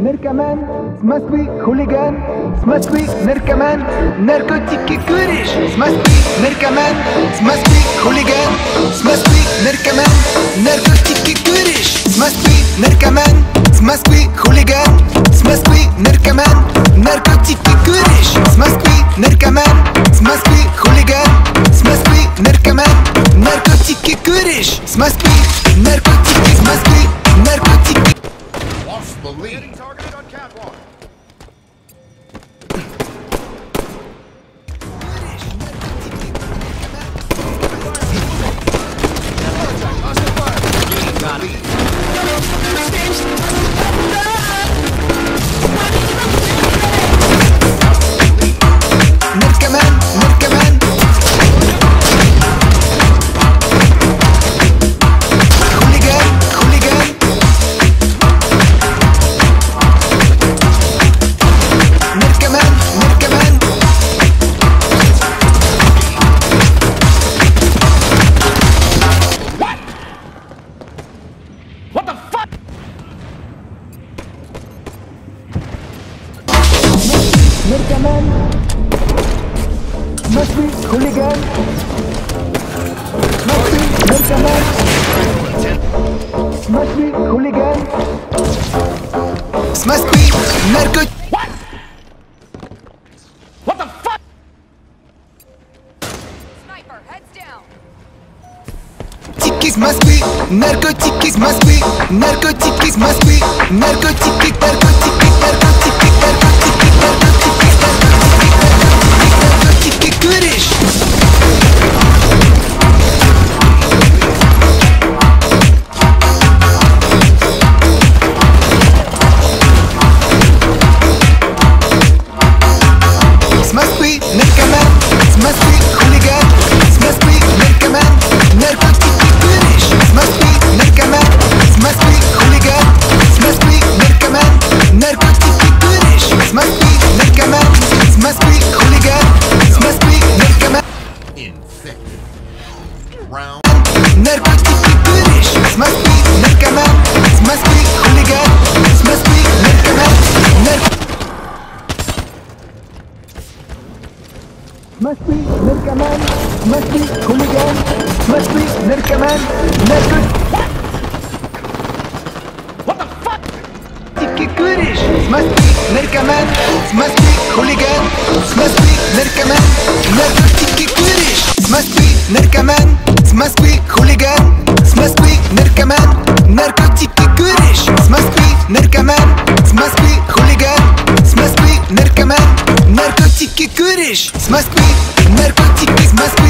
narcoman, must be hooligan, narcotic courage, must be narcoman, must be hooligan, narcotic courage, must be narcoman, must be hooligan, narcotic courage, must be narcoman, must be hooligan, must be narcoman, narcotic courage, Must be hooligan. Narcoman. Must be hooligan. Be narco. What? What the fuck? Sniper, heads down. Narcotics must be, narcotics must be, narcotics must be, narcotics, narcotics, narcotics, narcotics, Round narcotic courage. Must be narcoman, must be hooligan, must be narcoman. Must be narcoman, must be hooligan, must be narcoman, What the fuck? Must be narcoman, must be hooligan, must be narcoman, narcotic courage. Must be narcoman, must be hooligan, must be narcoman, narcotic courage. Must be narcoman, must be hooligan, must be narcoman, narcotic courage. Must be narcotic, must be